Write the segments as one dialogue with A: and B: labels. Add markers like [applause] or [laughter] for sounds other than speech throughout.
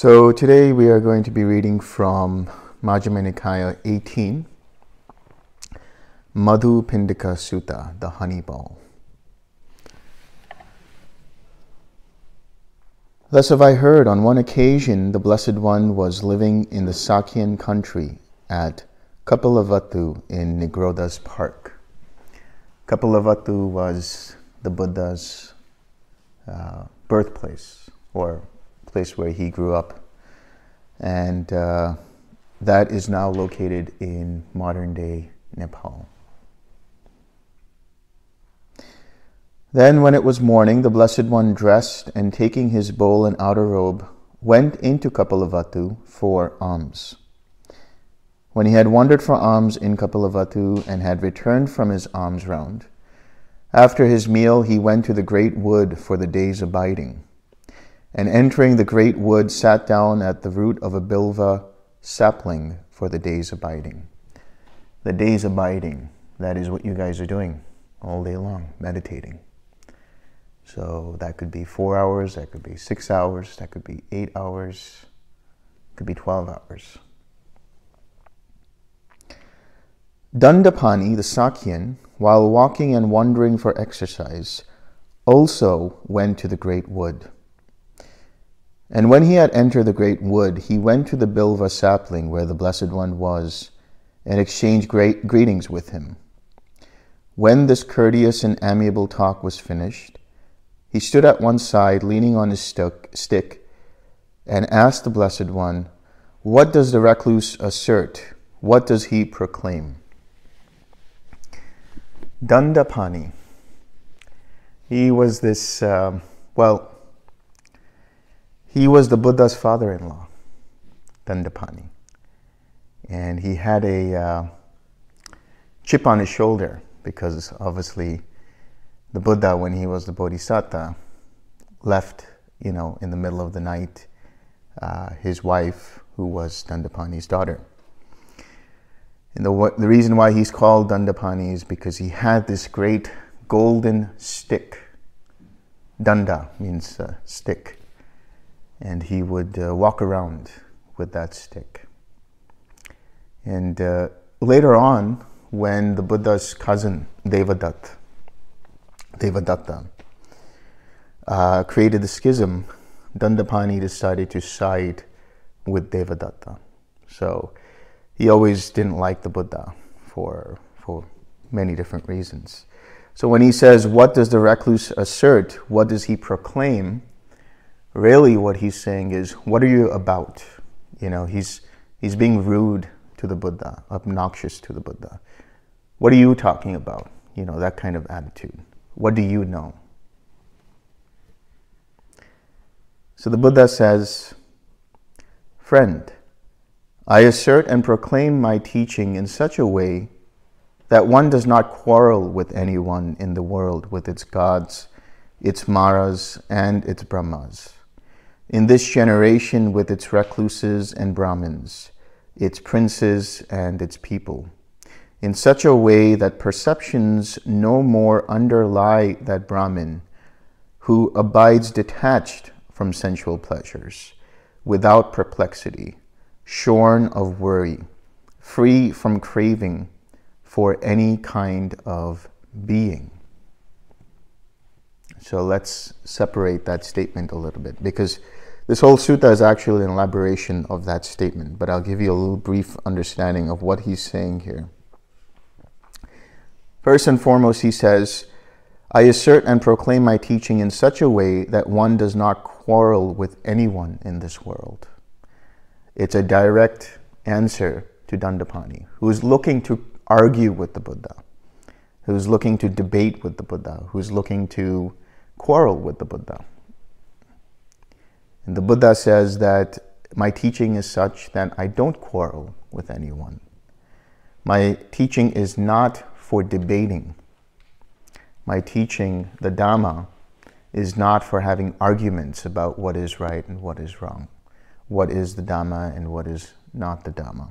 A: So today we are going to be reading from Majjhima Nikaya 18, Madhu Pindika Sutta, the honey ball. Thus have I heard on one occasion the Blessed One was living in the Sakyan country at Kapilavatthu in Nigrodha's park. Kapilavatthu was the Buddha's uh, birthplace or place where he grew up. And uh, that is now located in modern day Nepal. Then, when it was morning, the Blessed One dressed and taking his bowl and outer robe, went into Kapilavatthu for alms. When he had wandered for alms in Kapilavatthu and had returned from his alms round, after his meal he went to the great wood for the day's abiding, and entering the great wood sat down at the root of a bilva sapling for the day's abiding. The day's abiding, that is what you guys are doing all day long, meditating. So that could be four hours, that could be six hours, that could be eight hours, could be 12 hours. Dandapani, the Sakyan, while walking and wandering for exercise, also went to the great wood. And when he had entered the great wood, he went to the Bilva sapling where the Blessed One was, and exchanged great greetings with him. When this courteous and amiable talk was finished, he stood at one side, leaning on his stick, and asked the Blessed One, What does the recluse assert? What does he proclaim? Dandapani. He was this, uh, well, he was the Buddha's father in law, Dandapani. And he had a uh, chip on his shoulder because obviously the Buddha, when he was the Bodhisattva, left, you know, in the middle of the night uh, his wife, who was Dandapani's daughter. And the, the reason why he's called Dandapani is because he had this great golden stick. Danda means uh, stick. And he would uh, walk around with that stick. And uh, later on, when the Buddha's cousin, Devadatta, Devadatta uh, created the schism, Dandapani decided to side with Devadatta. So he always didn't like the Buddha for, for many different reasons. So when he says, What does the recluse assert? What does he proclaim? Really, what he's saying is, What are you about? You know, he's, he's being rude to the Buddha, obnoxious to the Buddha. What are you talking about? You know, that kind of attitude. What do you know? So the Buddha says, Friend, I assert and proclaim my teaching in such a way that one does not quarrel with anyone in the world with its gods, its maras, and its brahmas. In this generation, with its recluses and brahmins, its princes and its people, in such a way that perceptions no more underlie that Brahmin who abides detached from sensual pleasures, without perplexity shorn of worry, free from craving for any kind of being. So let's separate that statement a little bit because this whole sutta is actually an elaboration of that statement, but I'll give you a little brief understanding of what he's saying here. First and foremost, he says, I assert and proclaim my teaching in such a way that one does not quarrel with anyone in this world. It's a direct answer to Dandapani, who is looking to argue with the Buddha, who's looking to debate with the Buddha, who's looking to quarrel with the Buddha. And the Buddha says that my teaching is such that I don't quarrel with anyone. My teaching is not for debating. My teaching, the Dhamma, is not for having arguments about what is right and what is wrong what is the Dhamma and what is not the Dhamma.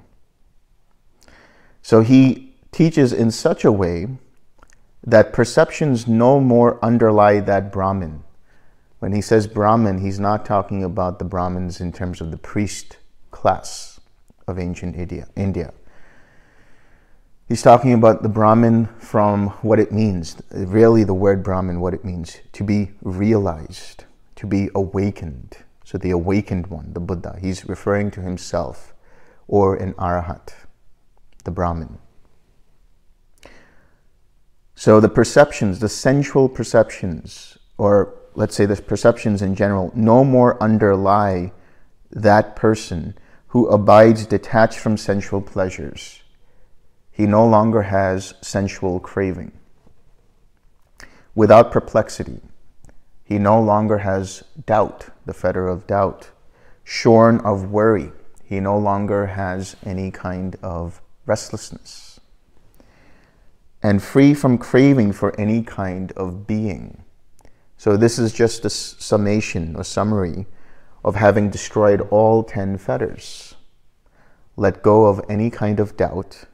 A: So he teaches in such a way that perceptions no more underlie that Brahman When he says Brahmin, he's not talking about the Brahmins in terms of the priest class of ancient India. He's talking about the Brahmin from what it means, really the word Brahmin, what it means to be realized, to be awakened. So the awakened one, the Buddha, he's referring to himself or an Arahat, the Brahmin. So the perceptions, the sensual perceptions, or let's say the perceptions in general, no more underlie that person who abides detached from sensual pleasures he no longer has sensual craving. Without perplexity, he no longer has doubt, the fetter of doubt. Shorn of worry, he no longer has any kind of restlessness. And free from craving for any kind of being. So, this is just a summation, a summary of having destroyed all ten fetters. Let go of any kind of doubt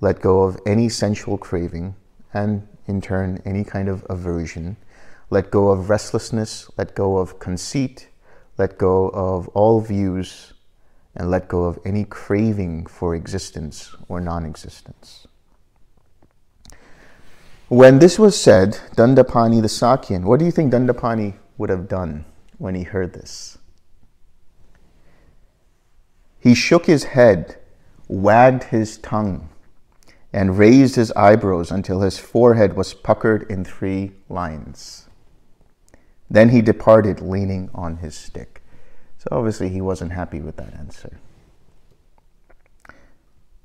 A: let go of any sensual craving and, in turn, any kind of aversion. Let go of restlessness, let go of conceit, let go of all views, and let go of any craving for existence or non existence. When this was said, Dandapani the Sakyan, what do you think Dandapani would have done when he heard this? He shook his head, wagged his tongue, and raised his eyebrows until his forehead was puckered in three lines. Then he departed, leaning on his stick. So obviously he wasn't happy with that answer.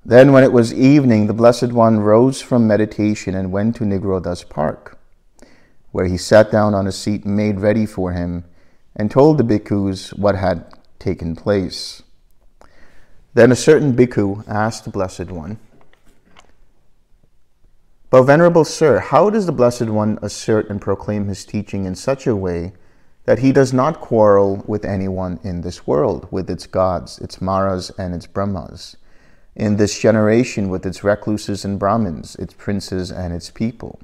A: Then, when it was evening, the Blessed One rose from meditation and went to Nigrodha's park, where he sat down on a seat made ready for him and told the bhikkhus what had taken place. Then a certain bhikkhu asked the Blessed One, but, Venerable Sir, how does the Blessed One assert and proclaim his teaching in such a way that he does not quarrel with anyone in this world, with its gods, its maras, and its brahmas, in this generation with its recluses and brahmins, its princes and its people?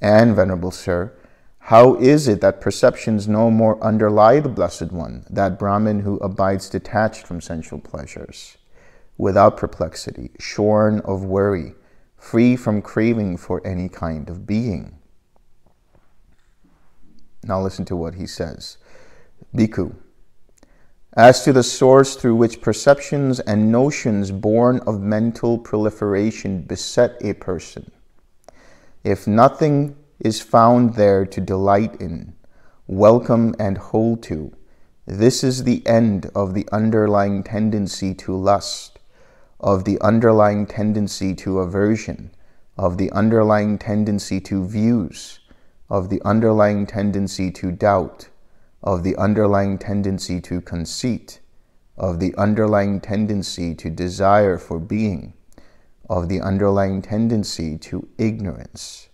A: And, Venerable Sir, how is it that perceptions no more underlie the Blessed One, that Brahmin who abides detached from sensual pleasures, without perplexity, shorn of worry, free from craving for any kind of being. Now listen to what he says. Bhikkhu, as to the source through which perceptions and notions born of mental proliferation beset a person, if nothing is found there to delight in, welcome and hold to, this is the end of the underlying tendency to lust of the underlying tendency to aversion, of the underlying tendency to views, of the underlying tendency to doubt, of the underlying tendency to conceit, of the underlying tendency to desire for being, of the underlying tendency to ignorance.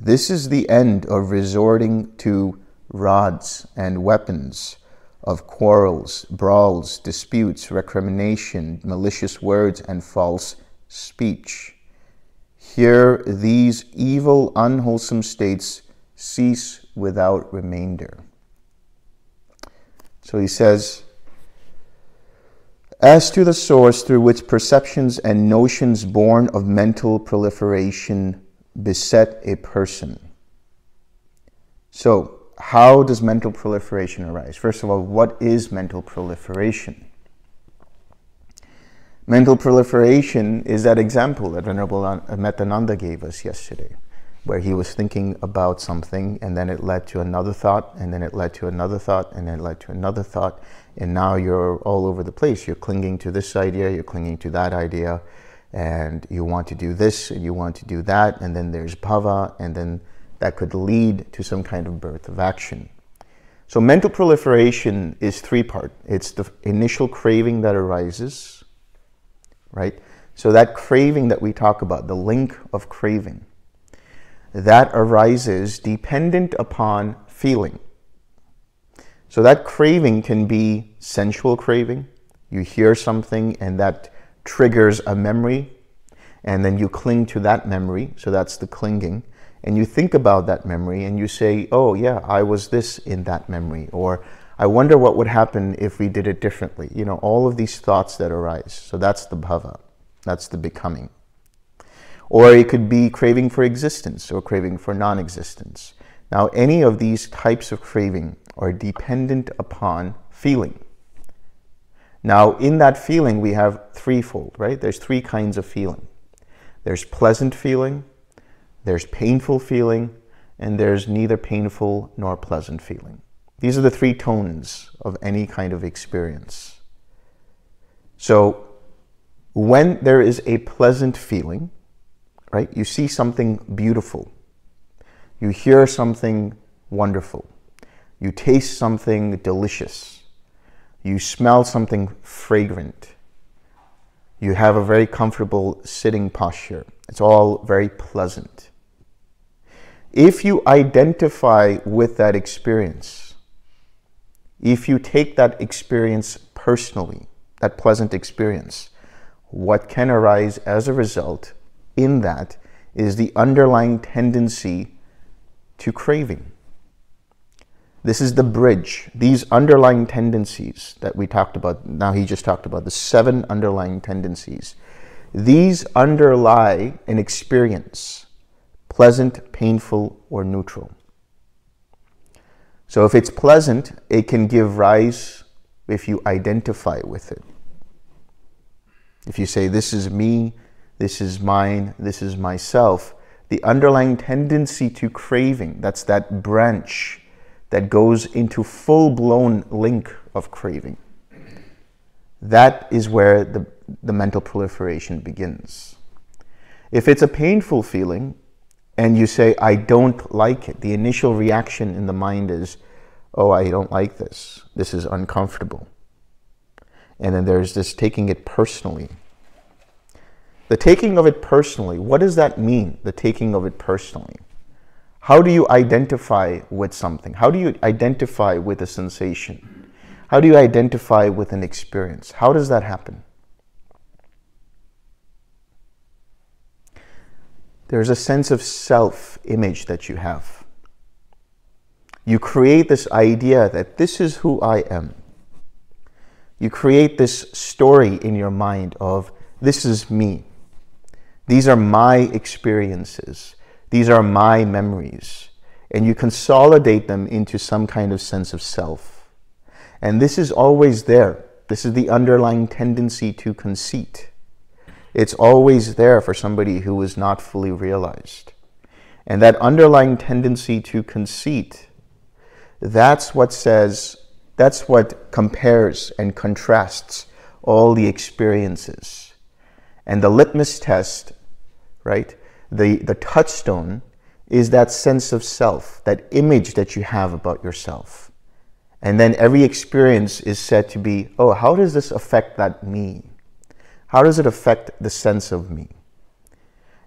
A: This is the end of resorting to rods and weapons of quarrels, brawls, disputes, recrimination, malicious words, and false speech. Here, these evil, unwholesome states cease without remainder. So he says, as to the source through which perceptions and notions born of mental proliferation beset a person. So, how does mental proliferation arise? First of all, what is mental proliferation? Mental proliferation is that example that Venerable Metananda gave us yesterday, where he was thinking about something and then it led to another thought, and then it led to another thought, and then it led to another thought, and now you're all over the place. You're clinging to this idea, you're clinging to that idea, and you want to do this and you want to do that, and then there's bhava, and then that could lead to some kind of birth of action. So mental proliferation is three part. It's the initial craving that arises, right? So that craving that we talk about, the link of craving, that arises dependent upon feeling. So that craving can be sensual craving. You hear something and that triggers a memory, and then you cling to that memory. So that's the clinging. and you think about that memory and you say, oh, yeah, I was this in that memory, or I wonder what would happen if we did it differently. You know, all of these thoughts that arise. So that's the bhava, that's the becoming. Or it could be craving for existence or craving for non existence. Now, any of these types of craving are dependent upon feeling. Now, in that feeling, we have threefold, right? There's three kinds of feeling there's pleasant feeling, there's painful feeling, and there's neither painful nor pleasant feeling. These are the three tones of any kind of experience. So, when there is a pleasant feeling, right, you see something beautiful, you hear something wonderful, you taste something delicious, you smell something fragrant, you have a very comfortable sitting posture. It's all very pleasant. If you identify with that experience, if you take that experience personally, that pleasant experience, what can arise as a result in that is the underlying tendency to craving. This is the bridge. These underlying tendencies that we talked about, now he just talked about the seven underlying tendencies. These underlie an experience, pleasant, painful, or neutral. So if it's pleasant, it can give rise if you identify with it. If you say, This is me, this is mine, this is myself, the underlying tendency to craving, that's that branch that goes into full blown link of craving. That is where the, the mental proliferation begins. If it's a painful feeling and you say, I don't like it, the initial reaction in the mind is, oh, I don't like this. This is uncomfortable. And then there's this taking it personally. The taking of it personally, what does that mean, the taking of it personally? How do you identify with something? How do you identify with a sensation? How do you identify with an experience? How does that happen? There's a sense of self image that you have. You create this idea that this is who I am. You create this story in your mind of this is me. These are my experiences. These are my memories. And you consolidate them into some kind of sense of self. And this is always there. This is the underlying tendency to conceit. It's always there for somebody who is not fully realized. And that underlying tendency to conceit, that's what says, that's what compares and contrasts all the experiences. And the litmus test, right, the, the touchstone is that sense of self, that image that you have about yourself. And then every experience is said to be, oh, how does this affect that me? How does it affect the sense of me?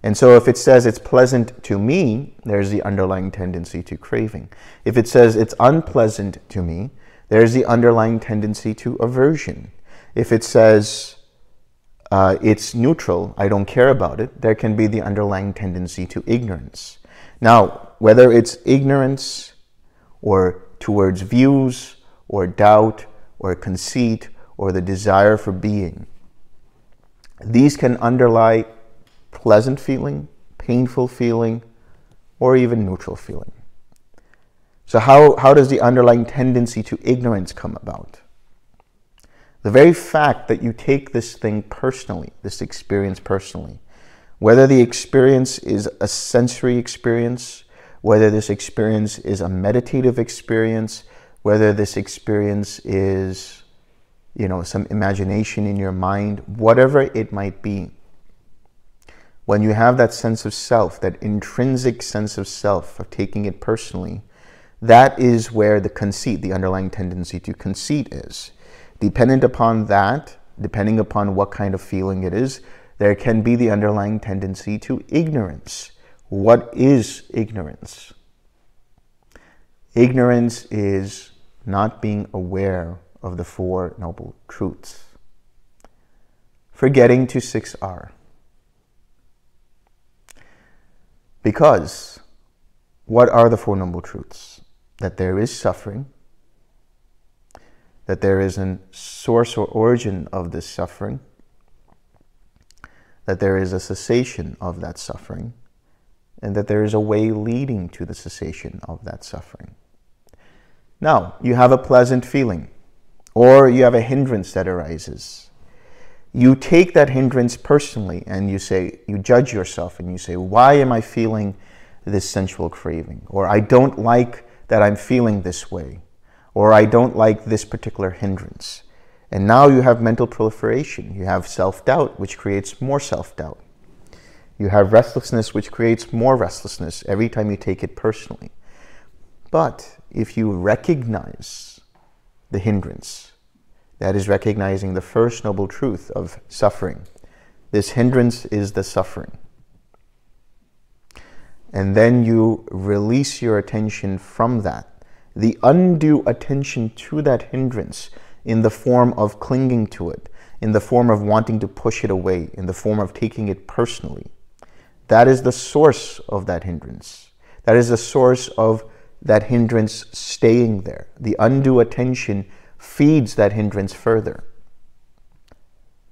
A: And so if it says it's pleasant to me, there's the underlying tendency to craving. If it says it's unpleasant to me, there's the underlying tendency to aversion. If it says uh, it's neutral, I don't care about it, there can be the underlying tendency to ignorance. Now, whether it's ignorance or towards views or doubt or conceit or the desire for being, these can underlie pleasant feeling, painful feeling, or even neutral feeling. So, how, how does the underlying tendency to ignorance come about? The very fact that you take this thing personally, this experience personally, whether the experience is a sensory experience, whether this experience is a meditative experience, whether this experience is, you know, some imagination in your mind, whatever it might be. When you have that sense of self, that intrinsic sense of self, of taking it personally, that is where the conceit, the underlying tendency to conceit is. Dependent upon that, depending upon what kind of feeling it is, there can be the underlying tendency to ignorance. What is ignorance? Ignorance is not being aware of the Four Noble Truths. Forgetting to 6R. Because what are the Four Noble Truths? That there is suffering, that there is a source or origin of this suffering, that there is a cessation of that suffering, and that there is a way leading to the cessation of that suffering. Now, you have a pleasant feeling, or you have a hindrance that arises. You take that hindrance personally and you say, you judge yourself and you say, why am I feeling this sensual craving? Or I don't like that I'm feeling this way. Or I don't like this particular hindrance. And now you have mental proliferation. You have self doubt, which creates more self doubt. You have restlessness, which creates more restlessness every time you take it personally. But if you recognize the hindrance, that is recognizing the first noble truth of suffering. This hindrance is the suffering. And then you release your attention from that. The undue attention to that hindrance in the form of clinging to it, in the form of wanting to push it away, in the form of taking it personally. That is the source of that hindrance. That is the source of that hindrance staying there. The undue attention feeds that hindrance further.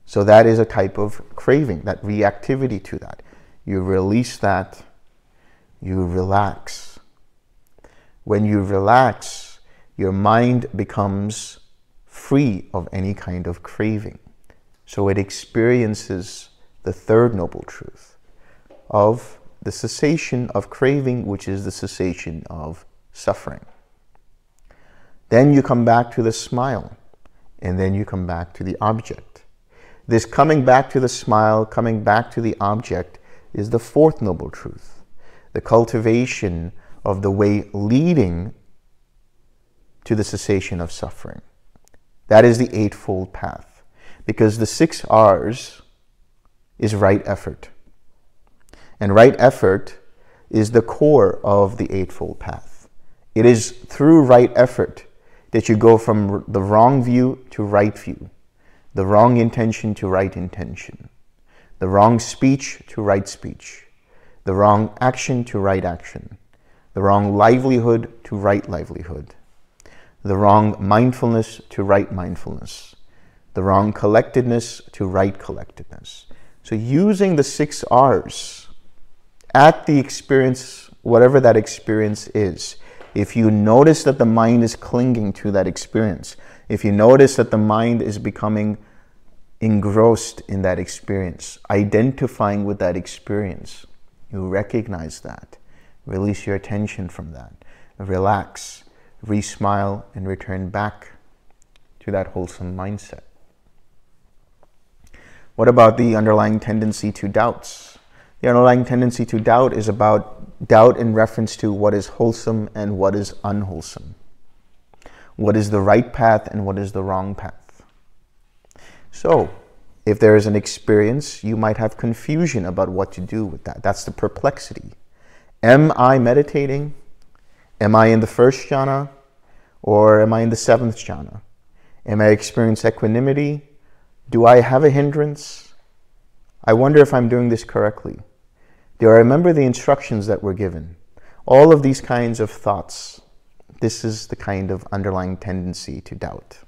A: So that is a type of craving, that reactivity to that. You release that, you relax. When you relax, your mind becomes free of any kind of craving. So it experiences the third noble truth of the cessation of craving, which is the cessation of suffering. Then you come back to the smile, and then you come back to the object. This coming back to the smile, coming back to the object, is the fourth noble truth the cultivation of the way leading to the cessation of suffering. That is the Eightfold Path. Because the six R's is right effort. And right effort is the core of the Eightfold Path. It is through right effort that you go from the wrong view to right view, the wrong intention to right intention, the wrong speech to right speech, the wrong action to right action, the wrong livelihood to right livelihood, the wrong mindfulness to right mindfulness, the wrong collectedness to right collectedness. So using the six R's at the experience, whatever that experience is, if you notice that the mind is clinging to that experience, if you notice that the mind is becoming engrossed in that experience, identifying with that experience, you recognize that. Release your attention from that. Relax re-smile, and return back to that wholesome mindset. What about the underlying tendency to doubts? The underlying tendency to doubt is about doubt in reference to what is wholesome and what is unwholesome. What is the right path and what is the wrong path. So, if there is an experience, you might have confusion about what to do with that. That's the perplexity. Am I meditating Am I in the first jhana or am I in the seventh jhana? Am I experiencing equanimity? Do I have a hindrance? I wonder if I'm doing this correctly. Do I remember the instructions that were given? All of these kinds of thoughts, this is the kind of underlying tendency to doubt.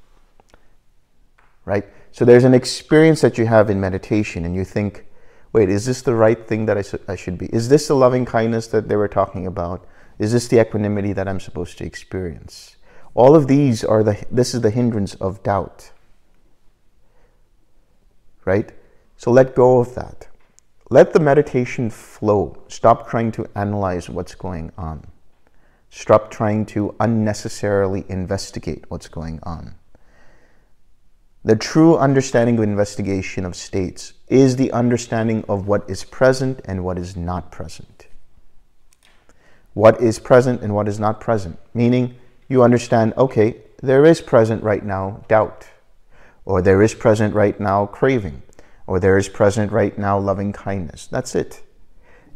A: Right? So there's an experience that you have in meditation and you think, wait, is this the right thing that I, I should be? Is this the loving kindness that they were talking about? Is this the equanimity that I'm supposed to experience? All of these are the, this is the hindrance of doubt. Right? So let go of that. Let the meditation flow. Stop trying to analyze what's going on. Stop trying to unnecessarily investigate what's going on. The true understanding of investigation of states is the understanding of what is present and what is not present what is present and what is not present. Meaning, you understand, okay, there is present right now doubt, or there is present right now craving, or there is present right now loving kindness. That's it.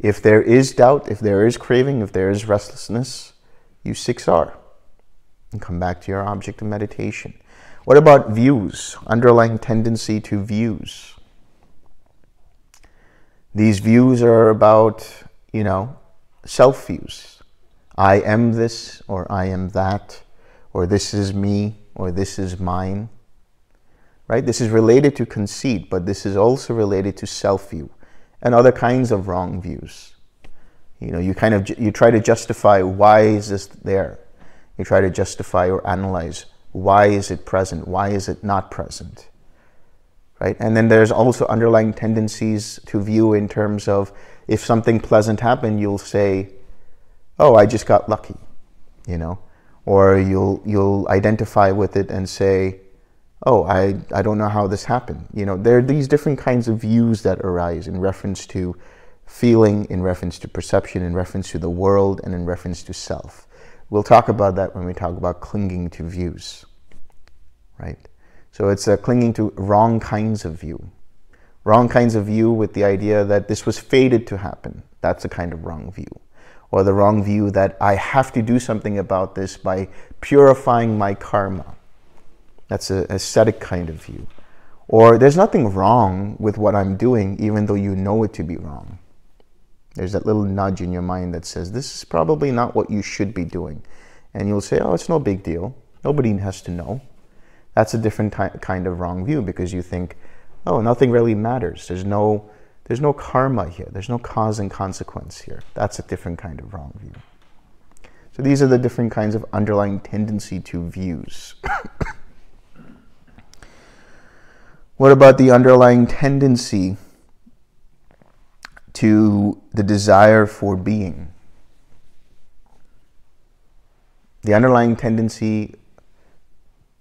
A: If there is doubt, if there is craving, if there is restlessness, you 6R and come back to your object of meditation. What about views, underlying tendency to views? These views are about, you know, self views. I am this, or I am that, or this is me, or this is mine. Right? This is related to conceit, but this is also related to self view and other kinds of wrong views. You know, you kind of you try to justify why is this there. You try to justify or analyze why is it present, why is it not present. Right? And then there's also underlying tendencies to view in terms of if something pleasant happened, you'll say, "Oh, I just got lucky," you know, or you'll you'll identify with it and say, "Oh, I I don't know how this happened." You know, there are these different kinds of views that arise in reference to feeling, in reference to perception, in reference to the world, and in reference to self. We'll talk about that when we talk about clinging to views, right? So it's a clinging to wrong kinds of view. Wrong kinds of view with the idea that this was fated to happen. That's a kind of wrong view. Or the wrong view that I have to do something about this by purifying my karma. That's an ascetic kind of view. Or there's nothing wrong with what I'm doing, even though you know it to be wrong. There's that little nudge in your mind that says, this is probably not what you should be doing. And you'll say, oh, it's no big deal. Nobody has to know. That's a different kind of wrong view because you think, oh, nothing really matters. There's no, there's no karma here. There's no cause and consequence here. That's a different kind of wrong view. So these are the different kinds of underlying tendency to views. [coughs] what about the underlying tendency to the desire for being. The underlying tendency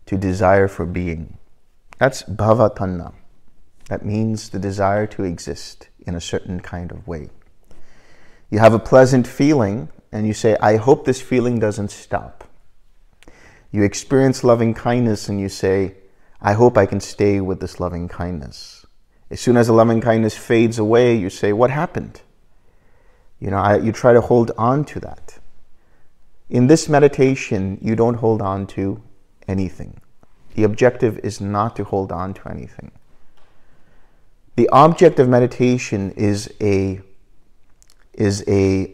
A: to desire for being. That's bhavatanha. That means the desire to exist in a certain kind of way. You have a pleasant feeling and you say, I hope this feeling doesn't stop. You experience loving kindness and you say, I hope I can stay with this loving kindness. As soon as the loving kindness fades away, you say, What happened? You know, I, you try to hold on to that. In this meditation, you don't hold on to anything. The objective is not to hold on to anything. The object of meditation is a is a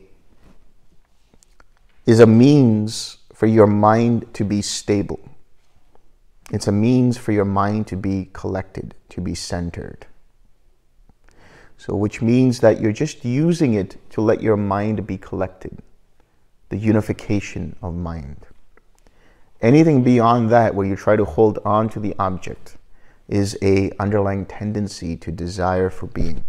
A: is a means for your mind to be stable. It's a means for your mind to be collected, to be centered. So, which means that you're just using it to let your mind be collected, the unification of mind. Anything beyond that, where you try to hold on to the object, is a underlying tendency to desire for being.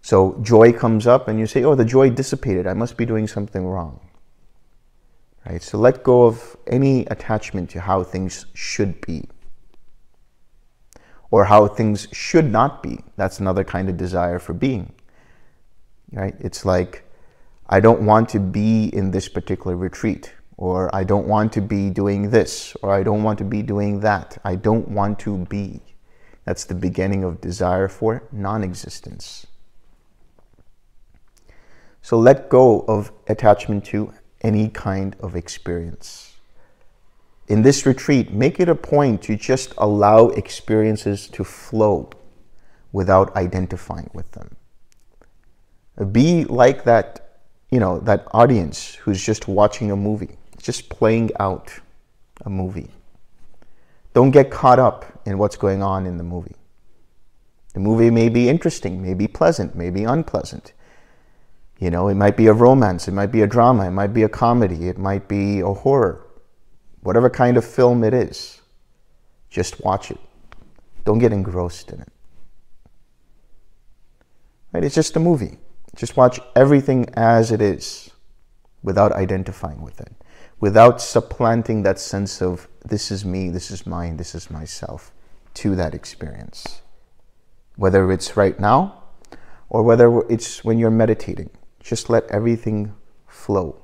A: So joy comes up and you say, oh, the joy dissipated. I must be doing something wrong. Right? So let go of any attachment to how things should be or how things should not be. That's another kind of desire for being. Right? It's like, I don't want to be in this particular retreat, or I don't want to be doing this, or I don't want to be doing that. I don't want to be. That's the beginning of desire for non existence. So let go of attachment to any kind of experience in this retreat, make it a point to just allow experiences to flow without identifying with them. Be like that, you know, that audience who's just watching a movie, just playing out a movie. Don't get caught up in what's going on in the movie. The movie may be interesting, may be pleasant, may be unpleasant. You know, it might be a romance, it might be a drama, it might be a comedy, it might be a horror whatever kind of film it is, just watch it. Don't get engrossed in it. Right? It's just a movie. Just watch everything as it is without identifying with it, without supplanting that sense of this is me, this is mine, this is myself to that experience. Whether it's right now or whether it's when you're meditating, just let everything flow.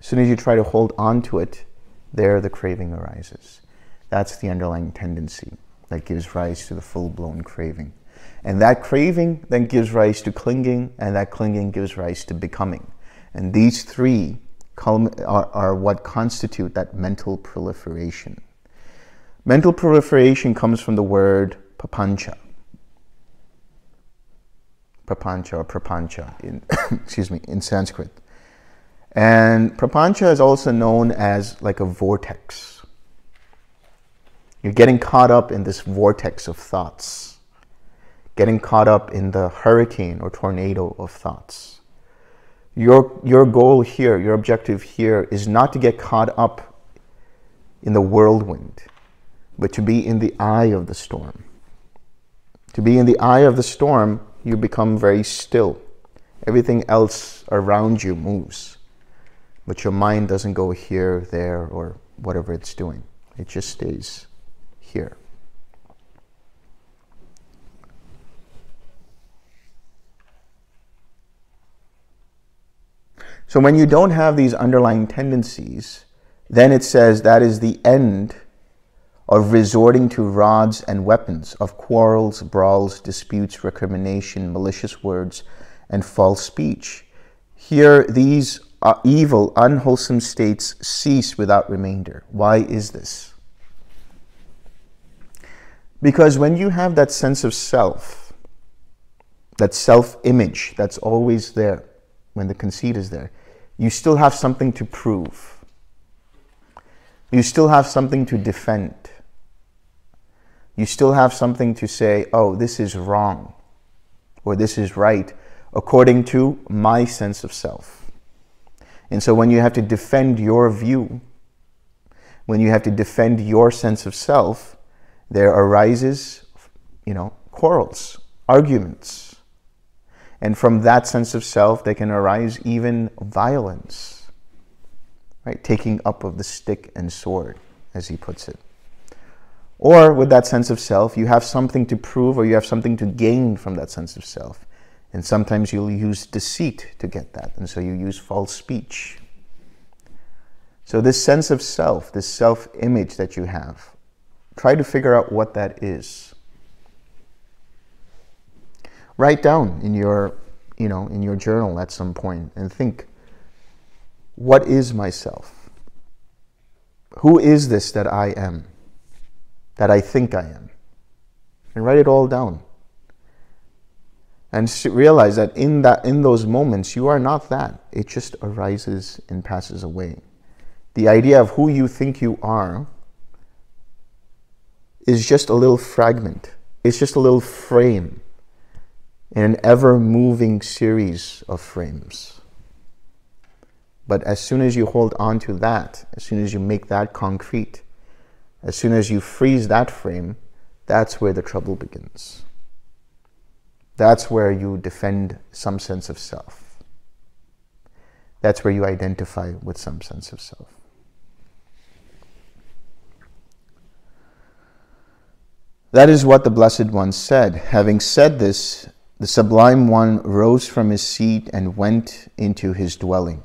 A: As soon as you try to hold on to it, there the craving arises. That's the underlying tendency that gives rise to the full blown craving. And that craving then gives rise to clinging, and that clinging gives rise to becoming. And these three are, are what constitute that mental proliferation. Mental proliferation comes from the word papancha. prapancha or prapancha in [coughs] excuse me in Sanskrit. And prapancha is also known as like a vortex. You're getting caught up in this vortex of thoughts, getting caught up in the hurricane or tornado of thoughts. Your, your goal here, your objective here is not to get caught up in the whirlwind, but to be in the eye of the storm. To be in the eye of the storm, you become very still. Everything else around you moves, but your mind doesn't go here, there, or whatever it's doing. It just stays here. So when you don't have these underlying tendencies, then it says that is the end of resorting to rods and weapons, of quarrels, brawls, disputes, recrimination, malicious words, and false speech. Here, these uh, evil, unwholesome states cease without remainder. Why is this? Because when you have that sense of self, that self image that's always there, when the conceit is there, you still have something to prove. You still have something to defend. You still have something to say, oh, this is wrong, or this is right, according to my sense of self. And so when you have to defend your view, when you have to defend your sense of self, there arises, you know, quarrels, arguments. And from that sense of self, there can arise even violence, right? Taking up of the stick and sword, as he puts it. Or with that sense of self, you have something to prove or you have something to gain from that sense of self. And sometimes you'll use deceit to get that. And so you use false speech. So, this sense of self, this self image that you have, Try to figure out what that is. Write down in your, you know, in your journal at some point and think, what is myself? Who is this that I am? That I think I am? And write it all down. And realize that in that in those moments you are not that. It just arises and passes away. The idea of who you think you are is just a little fragment. It's just a little frame in an ever moving series of frames. But as soon as you hold on to that, as soon as you make that concrete, as soon as you freeze that frame, that's where the trouble begins. That's where you defend some sense of self. That's where you identify with some sense of self. That is what the Blessed One said. Having said this, the Sublime One rose from his seat and went into his dwelling.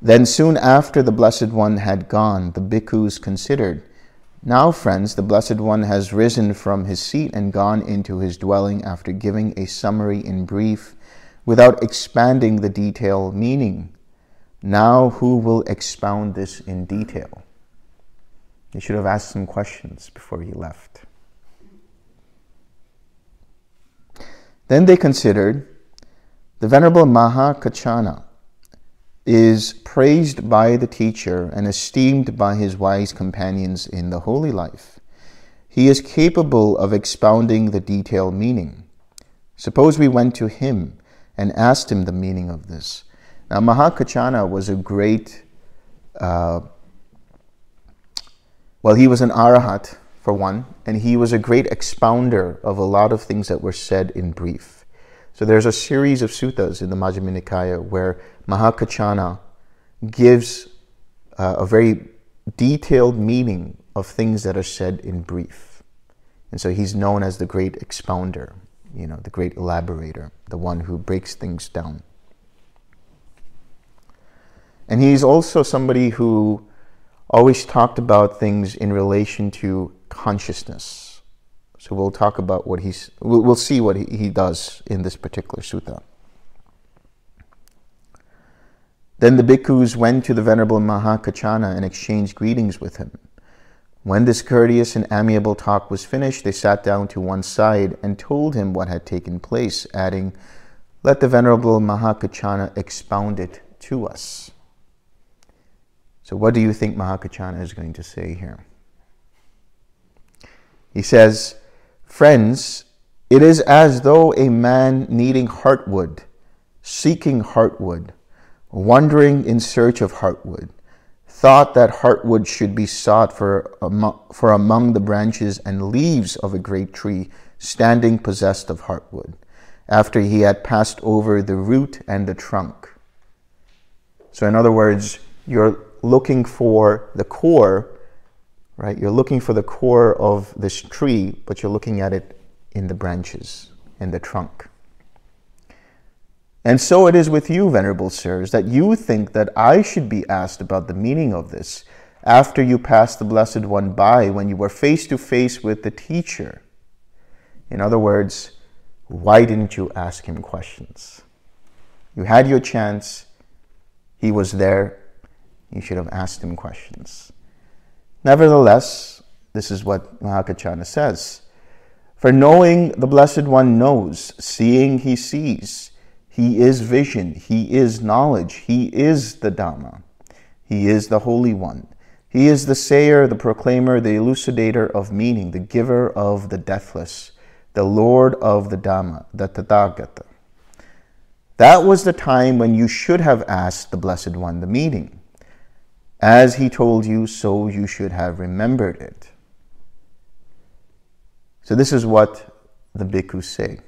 A: Then, soon after the Blessed One had gone, the bhikkhus considered, Now, friends, the Blessed One has risen from his seat and gone into his dwelling after giving a summary in brief, without expanding the detailed meaning. Now, who will expound this in detail? He should have asked some questions before he left. Then they considered the Venerable Mahakachana is praised by the teacher and esteemed by his wise companions in the holy life. He is capable of expounding the detailed meaning. Suppose we went to him and asked him the meaning of this. Now, Mahakachana was a great uh, well, he was an arahat, for one, and he was a great expounder of a lot of things that were said in brief. So there's a series of suttas in the Majjhima Nikaya where Mahakachana gives uh, a very detailed meaning of things that are said in brief. And so he's known as the great expounder, you know, the great elaborator, the one who breaks things down. And he's also somebody who always talked about things in relation to consciousness. So we'll talk about what he's, we'll, we'll see what he, he does in this particular sutta. Then the bhikkhus went to the Venerable Mahakachana and exchanged greetings with him. When this courteous and amiable talk was finished, they sat down to one side and told him what had taken place, adding, Let the Venerable Mahakachana expound it to us. So, what do you think Mahakachana is going to say here? He says, Friends, it is as though a man needing heartwood, seeking heartwood, wandering in search of heartwood, thought that heartwood should be sought for among, for among the branches and leaves of a great tree standing possessed of heartwood, after he had passed over the root and the trunk. So, in other words, you're looking for the core, right? You're looking for the core of this tree, but you're looking at it in the branches, in the trunk. And so it is with you, Venerable Sirs, that you think that I should be asked about the meaning of this after you passed the Blessed One by when you were face to face with the teacher. In other words, why didn't you ask him questions? You had your chance, he was there, you should have asked him questions. Nevertheless, this is what Mahakaccana says. For knowing the Blessed One knows, seeing he sees, he is vision. He is knowledge. He is the Dhamma. He is the Holy One. He is the sayer, the proclaimer, the elucidator of meaning, the giver of the deathless, the Lord of the Dhamma, the Tathagata. That was the time when you should have asked the Blessed One the meaning. As he told you, so you should have remembered it. So, this is what the bhikkhus say.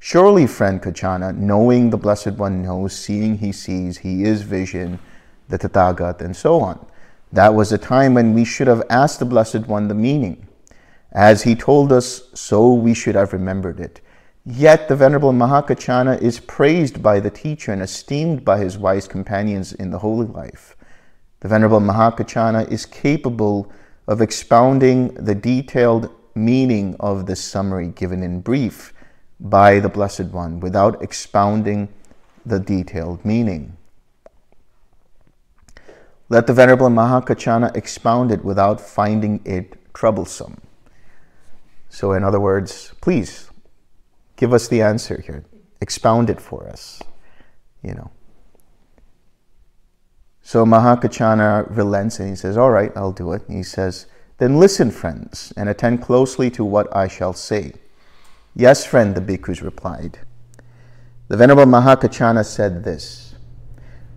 A: Surely, friend Kaccana, knowing the Blessed One knows, seeing he sees, he is vision, the Tathagat, and so on. That was a time when we should have asked the Blessed One the meaning. As he told us, so we should have remembered it. Yet the Venerable Mahakaccana is praised by the teacher and esteemed by his wise companions in the holy life. The Venerable Mahakaccana is capable of expounding the detailed meaning of this summary given in brief by the Blessed One without expounding the detailed meaning. Let the Venerable Mahakaccana expound it without finding it troublesome. So, in other words, please give us the answer here. Expound it for us. You know. So Mahakaccana relents and he says, All right, I'll do it. He says, Then listen, friends, and attend closely to what I shall say. Yes, friend, the bhikkhus replied. The Venerable Mahakaccana said this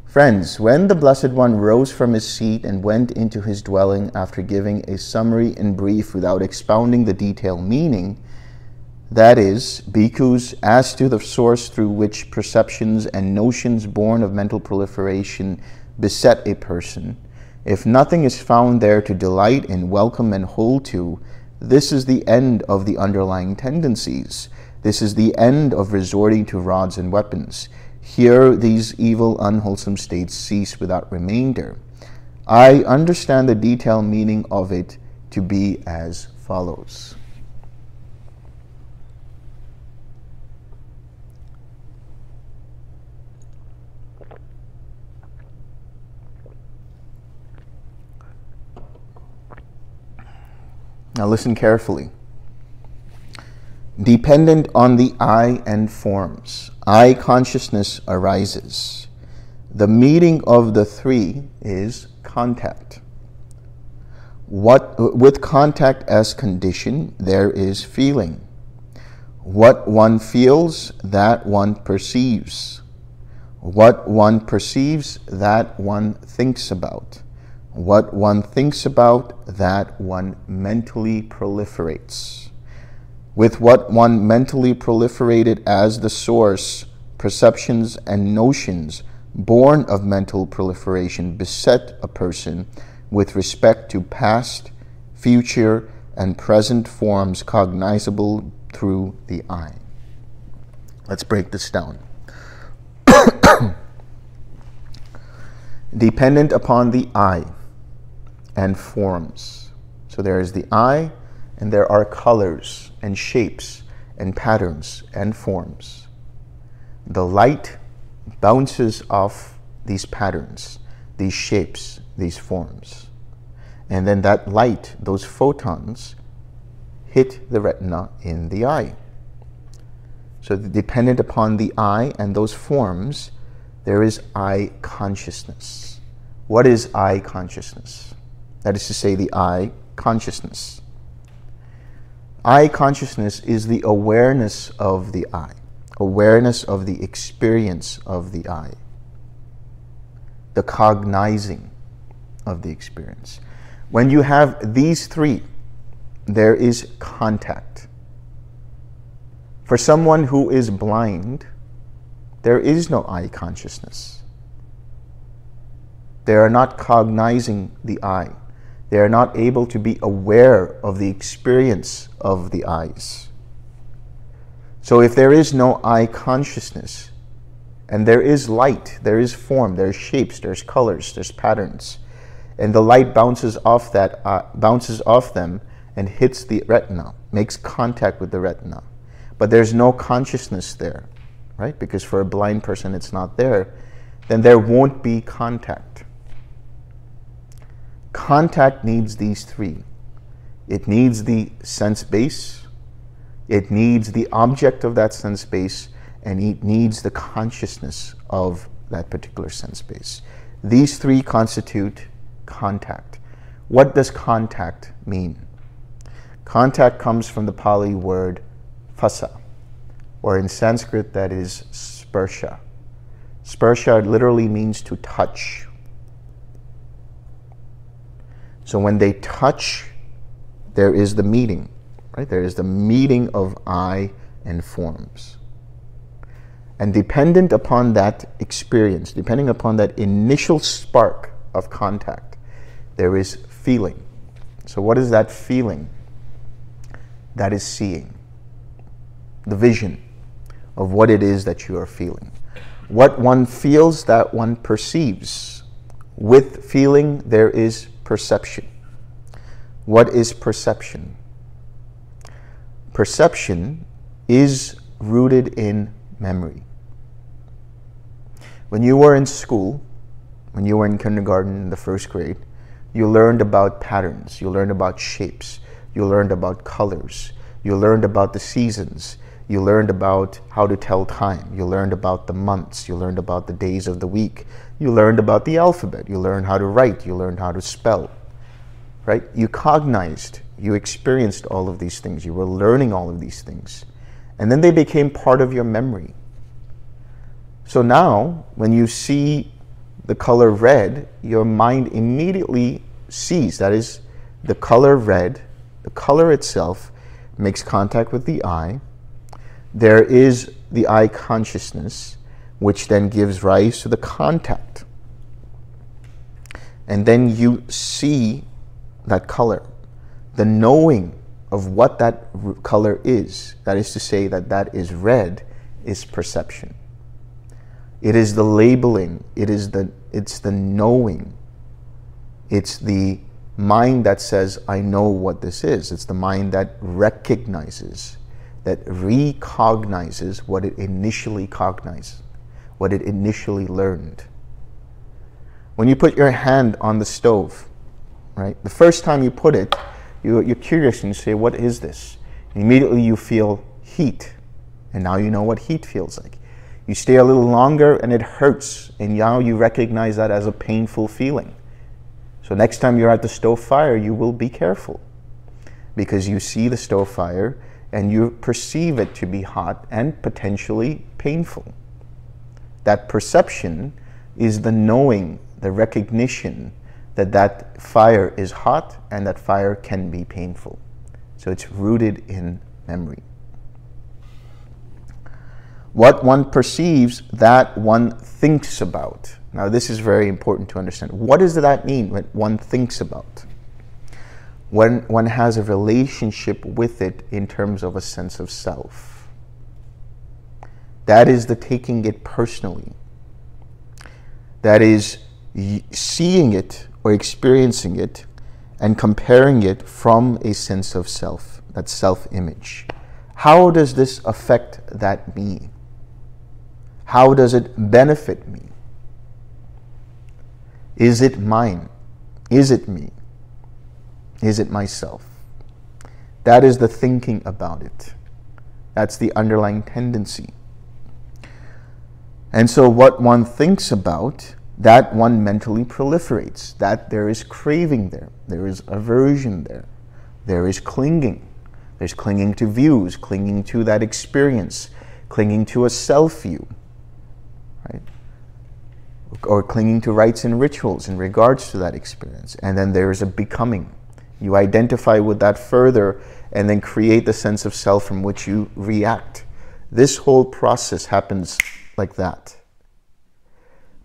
A: Friends, when the Blessed One rose from his seat and went into his dwelling after giving a summary in brief without expounding the detailed meaning, that is, bhikkhus, as to the source through which perceptions and notions born of mental proliferation beset a person, if nothing is found there to delight in, welcome, and hold to, this is the end of the underlying tendencies. This is the end of resorting to rods and weapons. Here, these evil, unwholesome states cease without remainder. I understand the detailed meaning of it to be as follows. Now listen carefully. Dependent on the eye and forms, eye consciousness arises. The meeting of the three is contact. What, with contact as condition, there is feeling. What one feels, that one perceives. What one perceives, that one thinks about. What one thinks about, that one mentally proliferates. With what one mentally proliferated as the source, perceptions and notions born of mental proliferation beset a person with respect to past, future, and present forms cognizable through the eye. Let's break this down. [coughs] Dependent upon the eye and forms. So there is the eye, and there are colors and shapes and patterns and forms. The light bounces off these patterns, these shapes, these forms. And then that light, those photons, hit the retina in the eye. So, dependent upon the eye and those forms, there is eye consciousness. What is eye consciousness? That is to say, the eye consciousness. Eye consciousness is the awareness of the eye, awareness of the experience of the eye, the cognizing of the experience. When you have these three, there is contact. For someone who is blind, there is no eye consciousness. They are not cognizing the eye. They are not able to be aware of the experience of the eyes. So, if there is no eye consciousness, and there is light, there is form, there's shapes, there's colors, there's patterns, and the light bounces off that uh, bounces off them and hits the retina, makes contact with the retina, but there's no consciousness there right? Because for a blind person it's not there, then there won't be contact. Contact needs these three it needs the sense base, it needs the object of that sense base, and it needs the consciousness of that particular sense base. These three constitute contact. What does contact mean? Contact comes from the Pali word phassa, or in Sanskrit that is sparsha. Sparsha literally means to touch. So when they touch, there is the meeting, right? There is the meeting of eye and forms. And dependent upon that experience, depending upon that initial spark of contact, there is feeling. So, what is that feeling? That is seeing, the vision of what it is that you are feeling. What one feels, that one perceives. With feeling, there is perception. What is perception? Perception is rooted in memory. When you were in school, when you were in kindergarten in the first grade, you learned about patterns, you learned about shapes, you learned about colors, you learned about the seasons, you learned about how to tell time. You learned about the months. You learned about the days of the week. You learned about the alphabet. You learned how to write. You learned how to spell. Right? You cognized. You experienced all of these things. You were learning all of these things. And then they became part of your memory. So now, when you see the color red, your mind immediately sees that is, the color red, the color itself makes contact with the eye there is the eye consciousness, which then gives rise to the contact. And then you see that color, the knowing of what that color is. That is to say, that that is red, is perception. It is the labeling. It is the it's the knowing. It's the mind that says, "I know what this is." It's the mind that recognizes that recognizes what it initially cognized, what it initially learned. When you put your hand on the stove, right, the first time you put it, you, you're curious and you say, What is this? And immediately you feel heat, and now you know what heat feels like. You stay a little longer and it hurts, and now you recognize that as a painful feeling. So next time you're at the stove fire, you will be careful because you see the stove fire and you perceive it to be hot and potentially painful. That perception is the knowing, the recognition that that fire is hot and that fire can be painful. So it's rooted in memory. What one perceives, that one thinks about. Now, this is very important to understand. What does that mean when one thinks about? when one has a relationship with it in terms of a sense of self. That is the taking it personally. That is seeing it or experiencing it and comparing it from a sense of self, that self image. How does this affect that me? How does it benefit me? Is it mine? Is it me? Is it myself? That is the thinking about it. That's the underlying tendency. And so, what one thinks about, that one mentally proliferates, that there is craving there, there is aversion there, there is clinging. There's clinging to views, clinging to that experience, clinging to a self view, right? Or clinging to rites and rituals in regards to that experience. And then there's a becoming. You identify with that further and then create the sense of self from which you react. This whole process happens like that.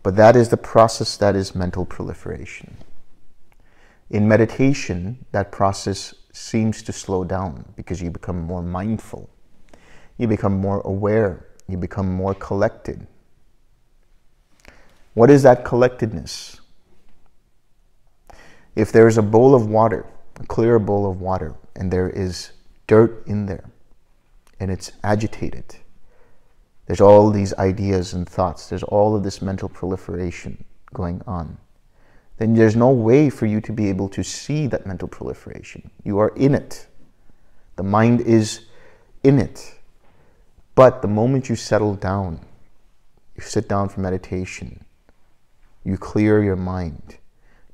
A: But that is the process that is mental proliferation. In meditation, that process seems to slow down because you become more mindful. You become more aware. You become more collected. What is that collectedness? If there is a bowl of water, a clear bowl of water, and there is dirt in there, and it's agitated, there's all these ideas and thoughts, there's all of this mental proliferation going on, then there's no way for you to be able to see that mental proliferation. You are in it. The mind is in it. But the moment you settle down, you sit down for meditation, you clear your mind,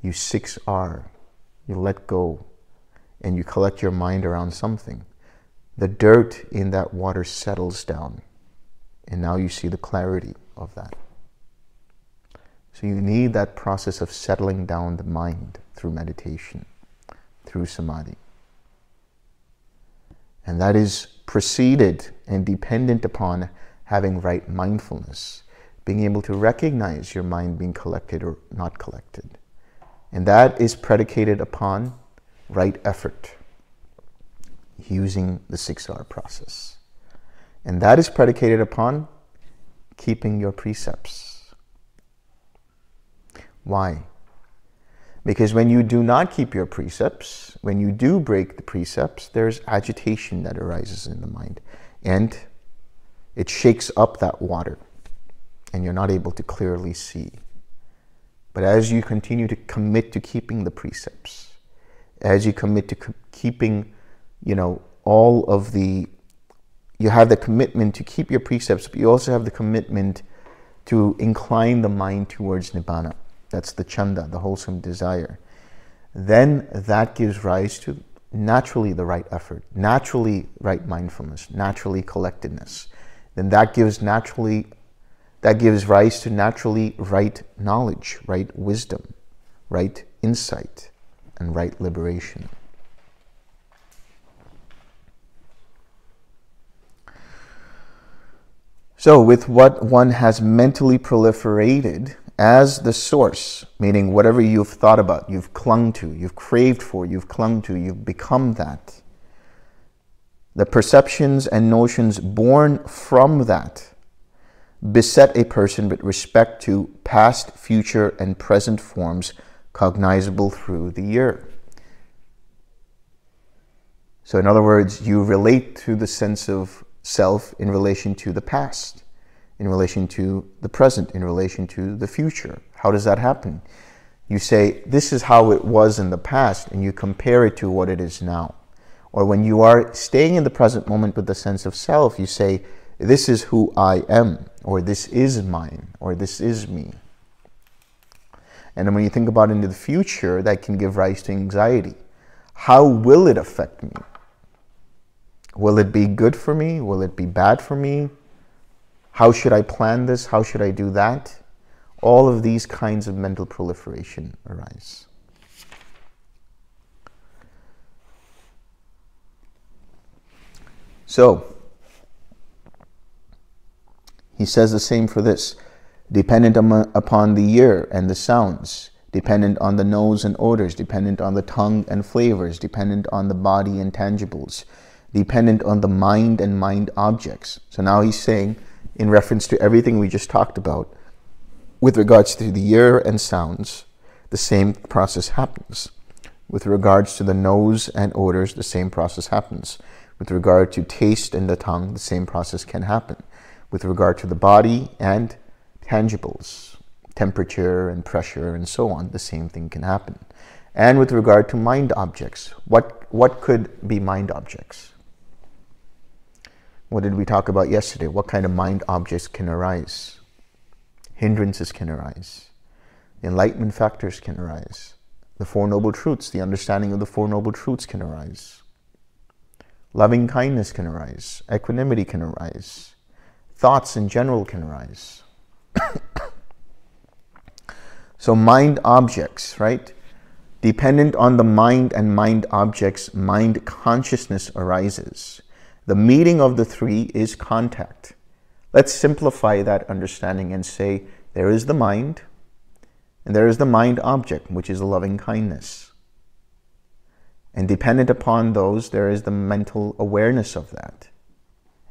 A: you 6R, you let go, and you collect your mind around something, the dirt in that water settles down. And now you see the clarity of that. So you need that process of settling down the mind through meditation, through samadhi. And that is preceded and dependent upon having right mindfulness, being able to recognize your mind being collected or not collected. And that is predicated upon right effort, using the 6R process. And that is predicated upon keeping your precepts. Why? Because when you do not keep your precepts, when you do break the precepts, there's agitation that arises in the mind. And it shakes up that water, and you're not able to clearly see. But as you continue to commit to keeping the precepts, as you commit to keeping, you know, all of the you have the commitment to keep your precepts, but you also have the commitment to incline the mind towards nibbana. That's the chanda, the wholesome desire. Then that gives rise to naturally the right effort, naturally right mindfulness, naturally collectedness. Then that gives naturally that gives rise to naturally right knowledge, right wisdom, right insight, and right liberation. So, with what one has mentally proliferated as the source, meaning whatever you've thought about, you've clung to, you've craved for, you've clung to, you've become that. The perceptions and notions born from that beset a person with respect to past, future, and present forms cognizable through the year. So, in other words, you relate to the sense of self in relation to the past, in relation to the present, in relation to the future. How does that happen? You say, This is how it was in the past, and you compare it to what it is now. Or when you are staying in the present moment with the sense of self, you say, This is who I am, or this is mine, or this is me. And then when you think about into the future, that can give rise to anxiety. How will it affect me? Will it be good for me? Will it be bad for me? How should I plan this? How should I do that? All of these kinds of mental proliferation arise. So, he says the same for this dependent upon the ear and the sounds, dependent on the nose and odors, dependent on the tongue and flavors, dependent on the body and tangibles, dependent on the mind and mind objects. So now he's saying, in reference to everything we just talked about, with regards to the ear and sounds, the same process happens. With regards to the nose and odors, the same process happens. With regard to taste and the tongue, the same process can happen. With regard to the body and tangibles, temperature and pressure and so on, the same thing can happen. and with regard to mind objects. What, what could be mind objects? What did we talk about yesterday? What kind of mind objects can arise? Hindrances can arise. Enlightenment factors can arise. The Four Noble Truths, the understanding of the Four Noble Truths can arise. Loving kindness can arise. Equanimity can arise. Thoughts in general can arise. [coughs] so mind objects, right? Dependent on the mind and mind objects, mind consciousness arises. The meeting of the three is contact. Let's simplify that understanding and say there is the mind, and there is the mind object, which is loving kindness. And dependent upon those, there is the mental awareness of that.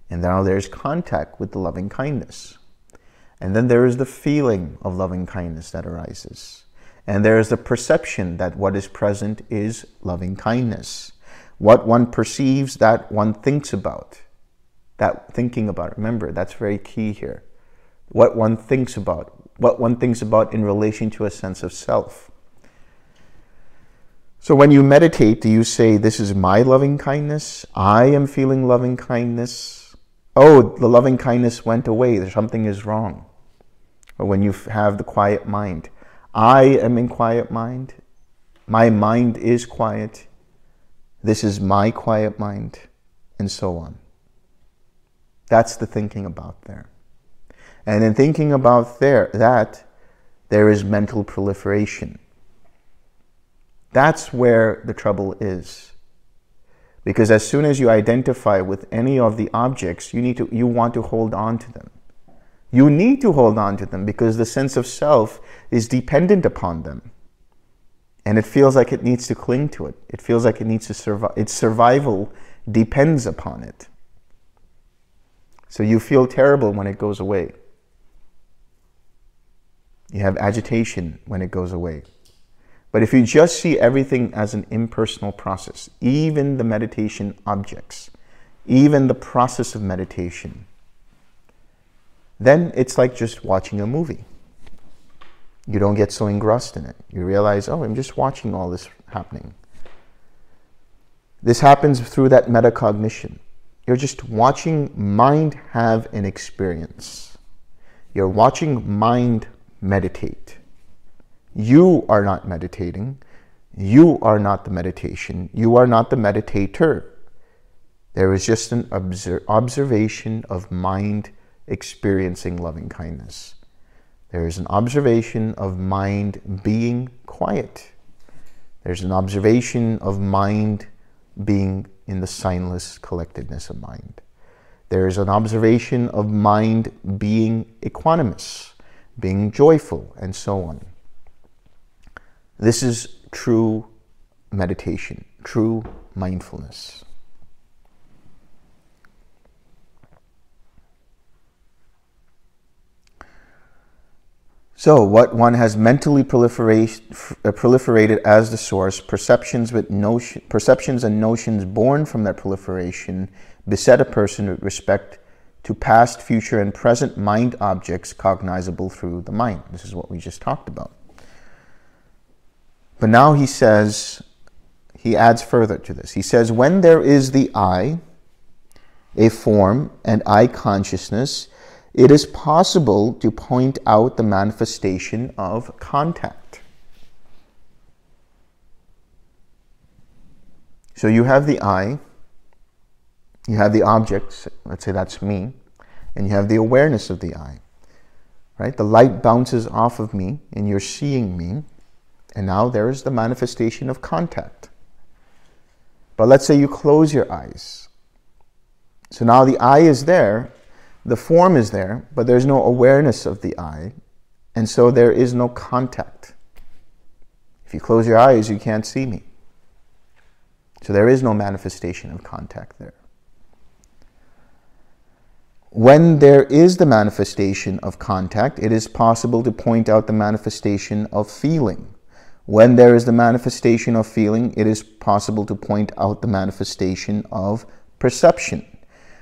A: And now there's contact with the loving kindness. And then there is the feeling of loving kindness that arises. And there is the perception that what is present is loving kindness. What one perceives, that one thinks about. That thinking about, remember, that's very key here. What one thinks about, what one thinks about in relation to a sense of self. So when you meditate, do you say, This is my loving kindness? I am feeling loving kindness. Oh, the loving kindness went away. Something is wrong. Or when you have the quiet mind, I am in quiet mind. My mind is quiet. This is my quiet mind, and so on. That's the thinking about there. And in thinking about there, that, there is mental proliferation. That's where the trouble is. Because as soon as you identify with any of the objects, you need to you want to hold on to them. You need to hold on to them because the sense of self is dependent upon them. And it feels like it needs to cling to it. It feels like it needs to survive. Its survival depends upon it. So you feel terrible when it goes away. You have agitation when it goes away. But if you just see everything as an impersonal process, even the meditation objects, even the process of meditation, then it's like just watching a movie. You don't get so engrossed in it. You realize, oh, I'm just watching all this happening. This happens through that metacognition. You're just watching mind have an experience. You're watching mind meditate. You are not meditating. You are not the meditation. You are not the meditator. There is just an obser- observation of mind experiencing loving kindness. There is an observation of mind being quiet. There's an observation of mind being in the signless collectedness of mind. There is an observation of mind being equanimous, being joyful, and so on. This is true meditation, true mindfulness. So, what one has mentally proliferate, uh, proliferated as the source, perceptions, with notion, perceptions and notions born from that proliferation beset a person with respect to past, future, and present mind objects cognizable through the mind. This is what we just talked about. But now he says, he adds further to this. He says, when there is the eye, a form, and eye consciousness, it is possible to point out the manifestation of contact. So you have the eye, you have the objects, let's say that's me, and you have the awareness of the eye. Right? The light bounces off of me and you're seeing me, and now there's the manifestation of contact. But let's say you close your eyes. So now the eye is there, the form is there, but there's no awareness of the eye, and so there is no contact. If you close your eyes, you can't see me. So there is no manifestation of contact there. When there is the manifestation of contact, it is possible to point out the manifestation of feeling. When there is the manifestation of feeling, it is possible to point out the manifestation of perception.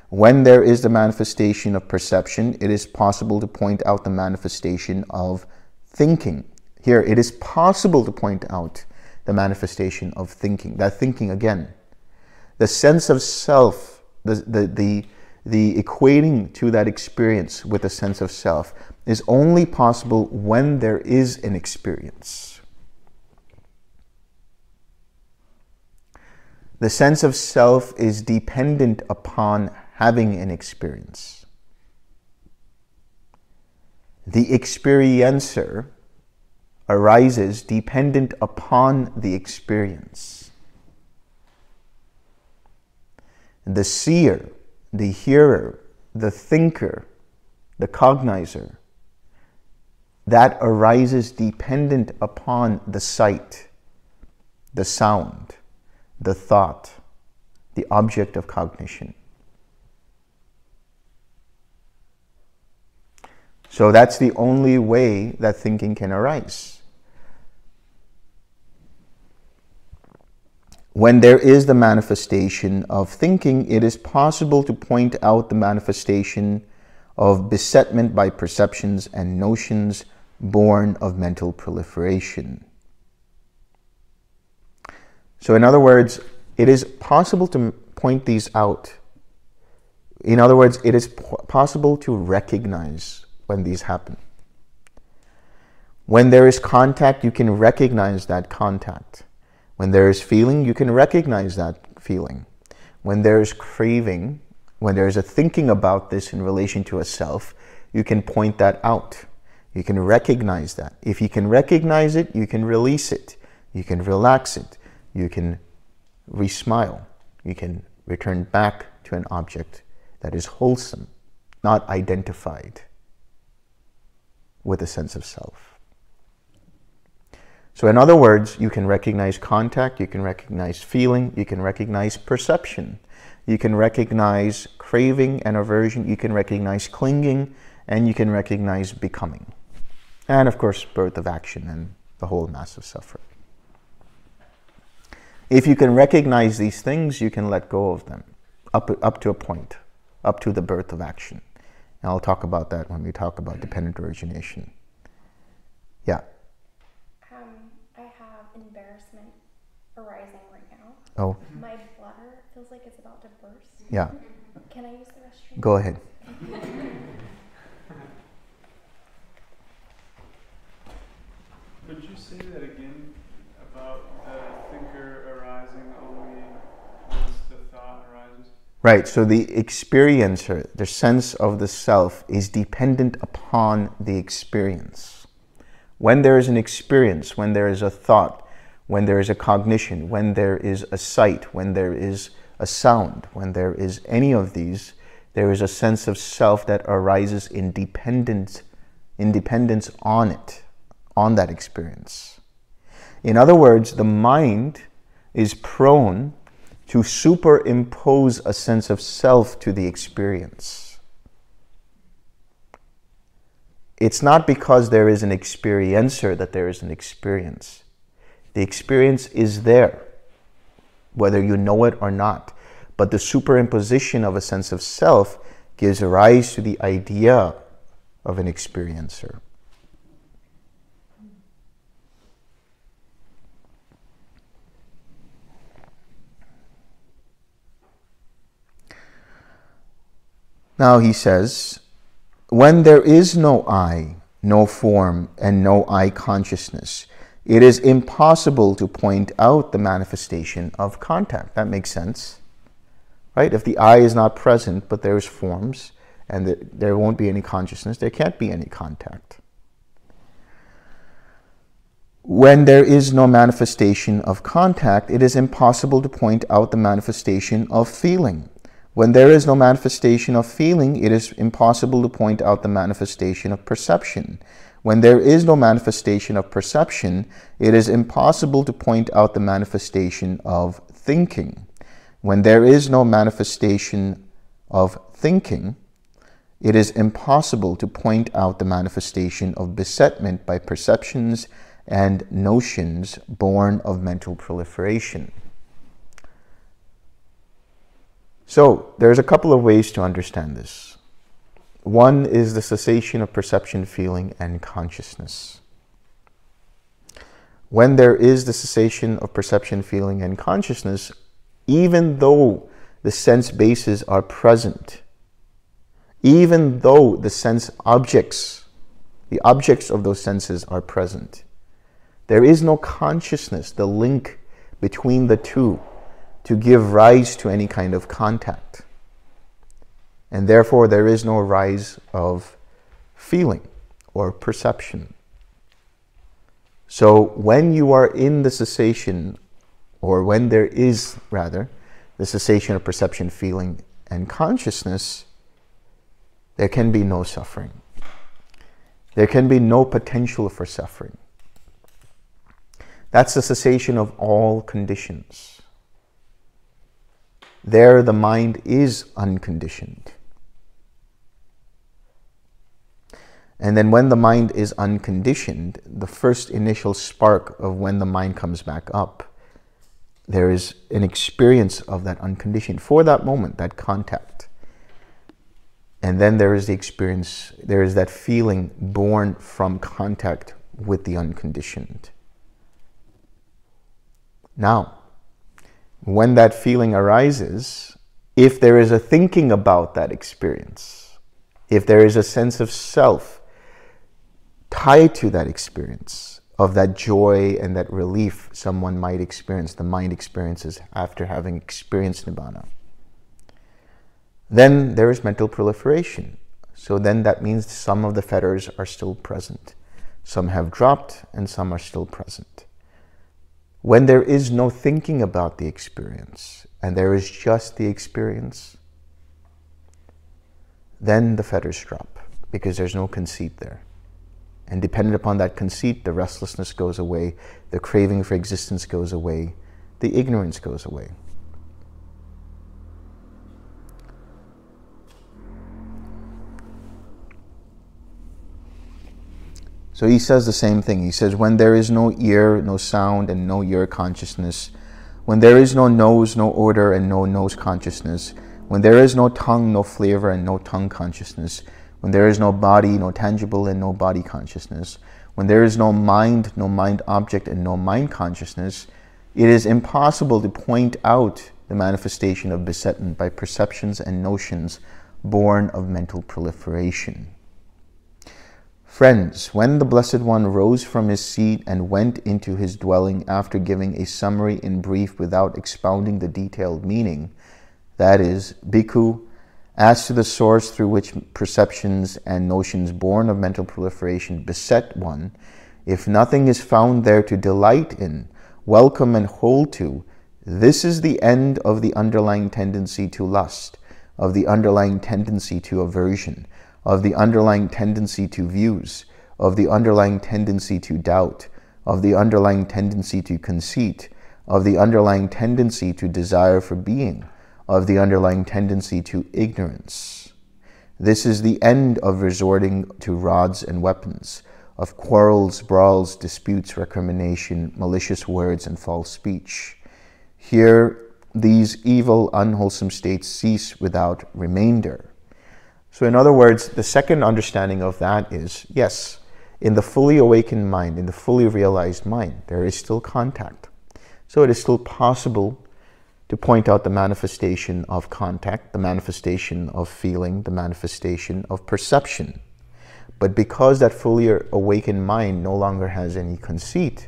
A: When there is the manifestation of perception, it is possible to point out the manifestation of thinking. Here, it is possible to point out the manifestation of thinking. That thinking, again, the sense of self, the, the, the, the equating to that experience with a sense of self is only possible when there is an experience. The sense of self is dependent upon having an experience. The experiencer arises dependent upon the experience. The seer, the hearer, the thinker, the cognizer, that arises dependent upon the sight, the sound, the thought, the object of cognition. So that's the only way that thinking can arise. When there is the manifestation of thinking, it is possible to point out the manifestation of besetment by perceptions and notions born of mental proliferation. So, in other words, it is possible to point these out. In other words, it is possible to recognize when these happen. When there is contact, you can recognize that contact. When there is feeling, you can recognize that feeling. When there is craving, when there is a thinking about this in relation to a self, you can point that out. You can recognize that. If you can recognize it, you can release it. You can relax it. You can re-smile. You can return back to an object that is wholesome, not identified with a sense of self. So, in other words, you can recognize contact, you can recognize feeling, you can recognize perception, you can recognize craving and aversion, you can recognize clinging, and you can recognize becoming. And of course, birth of action and the whole mass of suffering. If you can recognize these things, you can let go of them up, up to a point, up to the birth of action. And I'll talk about that when we talk about dependent origination. Yeah. Um, I have embarrassment arising right now.
B: Oh. My bladder feels like it's about to burst.
A: Yeah.
B: Can I use the restroom?
A: Go ahead. [laughs]
C: Could you say that again about the thinker arising only once the thought arises?
A: Right, so the experiencer, the sense of the self, is dependent upon the experience. When there is an experience, when there is a thought, when there is a cognition, when there is a sight, when there is a sound, when there is any of these, there is a sense of self that arises in dependence, independence on it, on that experience. In other words, the mind is prone to superimpose a sense of self to the experience. It's not because there is an experiencer that there is an experience. The experience is there, whether you know it or not. But the superimposition of a sense of self gives rise to the idea of an experiencer. Now he says, when there is no eye, no form, and no eye consciousness, it is impossible to point out the manifestation of contact. That makes sense, right? If the eye is not present, but there's forms, and there won't be any consciousness, there can't be any contact. When there is no manifestation of contact, it is impossible to point out the manifestation of feeling. When there is no manifestation of feeling, it is impossible to point out the manifestation of perception. When there is no manifestation of perception, it is impossible to point out the manifestation of thinking. When there is no manifestation of thinking, it is impossible to point out the manifestation of besetment by perceptions and notions born of mental proliferation. So, there's a couple of ways to understand this. One is the cessation of perception, feeling, and consciousness. when there is the cessation of perception, feeling, and consciousness, even though the sense bases are present, even though the sense objects, the objects of those senses are present, there is no consciousness, the link between the two to give rise to any kind of contact. And therefore, there is no rise of feeling or perception. So, when you are in the cessation, or when there is, rather, the cessation of perception, feeling, and consciousness, there can be no suffering. There can be no potential for suffering. That's the cessation of all conditions. There, the mind is unconditioned. And then when the mind is unconditioned, the first initial spark of when the mind comes back up, there is an experience of that unconditioned for that moment, that contact. And then there is the experience, there is that feeling born from contact with the unconditioned. Now, when that feeling arises, if there is a thinking about that experience, if there is a sense of self tied to that experience, of that joy and that relief someone might experience, the mind experiences after having experienced Nibbana, then there is mental proliferation. So then that means some of the fetters are still present. Some have dropped and some are still present. When there is no thinking about the experience and there is just the experience, then the fetters drop because there's no conceit there. And dependent upon that conceit, the restlessness goes away, the craving for existence goes away, the ignorance goes away. So he says the same thing. He says, when there is no ear, no sound, and no ear consciousness, when there is no nose, no odor, and no nose consciousness, when there is no tongue, no flavor, and no tongue consciousness, when there is no body, no tangible, and no body consciousness, when there is no mind, no mind object, and no mind consciousness, it is impossible to point out the manifestation of besetment by perceptions and notions born of mental proliferation. Friends, when the Blessed One rose from his seat and went into his dwelling after giving a summary in brief without expounding the detailed meaning, that is, Bhikkhu, as to the source through which perceptions and notions born of mental proliferation beset one, if nothing is found there to delight in, welcome and hold to, this is the end of the underlying tendency to lust, of the underlying tendency to aversion, of the underlying tendency to views, of the underlying tendency to doubt, of the underlying tendency to conceit, of the underlying tendency to desire for being, of the underlying tendency to ignorance. This is the end of resorting to rods and weapons, of quarrels, brawls, disputes, recrimination, malicious words, and false speech. Here, these evil, unwholesome states cease without remainder. So, in other words, the second understanding of that is yes, in the fully awakened mind, in the fully realized mind, there is still contact. So, it is still possible to point out the manifestation of contact, the manifestation of feeling, the manifestation of perception. But because that fully awakened mind no longer has any conceit,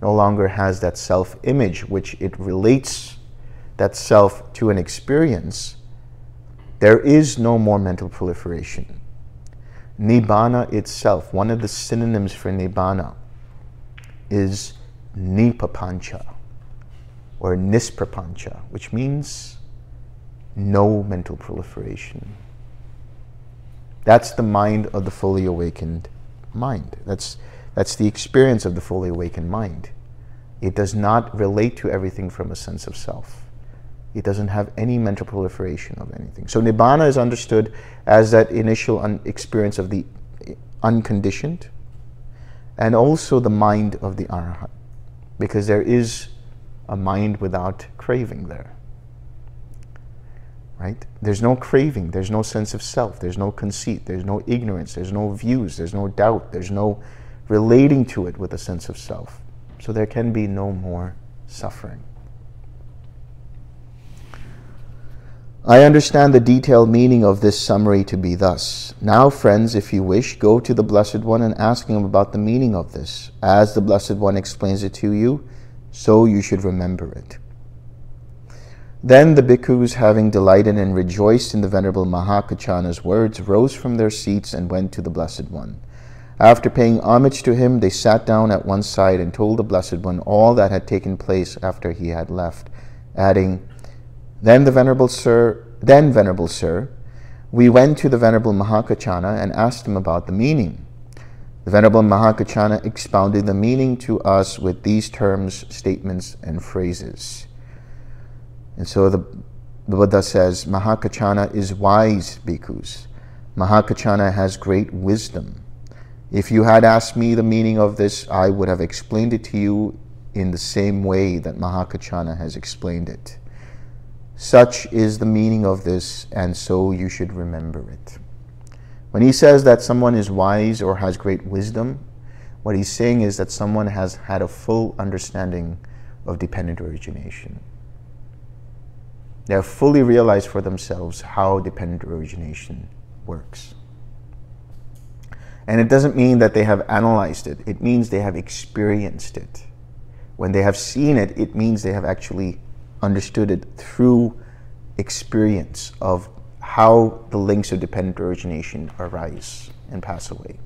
A: no longer has that self image which it relates that self to an experience, there is no more mental proliferation. Nibbana itself, one of the synonyms for Nibbana, is Nippapancha or Nisprapancha, which means no mental proliferation. That's the mind of the fully awakened mind. That's, that's the experience of the fully awakened mind. It does not relate to everything from a sense of self. It doesn't have any mental proliferation of anything. So nibbana is understood as that initial experience of the unconditioned and also the mind of the arhat because there is a mind without craving there. Right? There's no craving, there's no sense of self, there's no conceit, there's no ignorance, there's no views, there's no doubt, there's no relating to it with a sense of self. So there can be no more suffering. I understand the detailed meaning of this summary to be thus. Now, friends, if you wish, go to the Blessed One and ask him about the meaning of this. As the Blessed One explains it to you, so you should remember it. Then the bhikkhus, having delighted and rejoiced in the Venerable Mahakaccana's words, rose from their seats and went to the Blessed One. After paying homage to him, they sat down at one side and told the Blessed One all that had taken place after he had left, adding, Then the Venerable Sir, then Venerable Sir, we went to the Venerable Mahakaccana and asked him about the meaning. The Venerable Mahakaccana expounded the meaning to us with these terms, statements, and phrases. And so the, the Buddha says, Mahakaccana is wise, bhikkhus. Mahakaccana has great wisdom. If you had asked me the meaning of this, I would have explained it to you in the same way that Mahakaccana has explained it. Such is the meaning of this, and so you should remember it. When he says that someone is wise or has great wisdom, what he's saying is that someone has had a full understanding of dependent origination. They have fully realized for themselves how dependent origination works. And it doesn't mean that they have analyzed it, it means they have experienced it. When they have seen it, it means they have actually understood it through experience of how the links of dependent origination arise and pass away.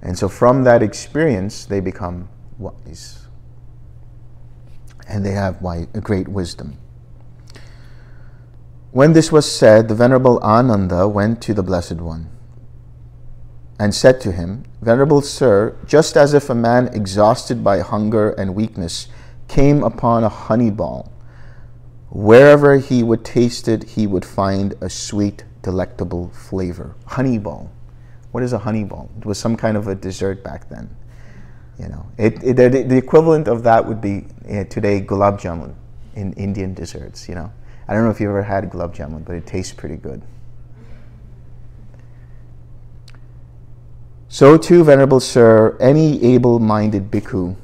A: And so from that experience, they become wise. And they have a great wisdom. When this was said, the Venerable Ananda went to the Blessed One and said to him, Venerable Sir, just as if a man exhausted by hunger and weakness came upon a honey ball, wherever he would taste it, he would find a sweet, delectable flavor. Honey ball. What is a honey ball? It was some kind of a dessert back then. You know, it, it the, the, equivalent of that would be uh, today gulab jamun in Indian desserts. You know, I don't know if you ever had gulab jamun, but it tastes pretty good. So too, Venerable Sir, any able-minded bhikkhu,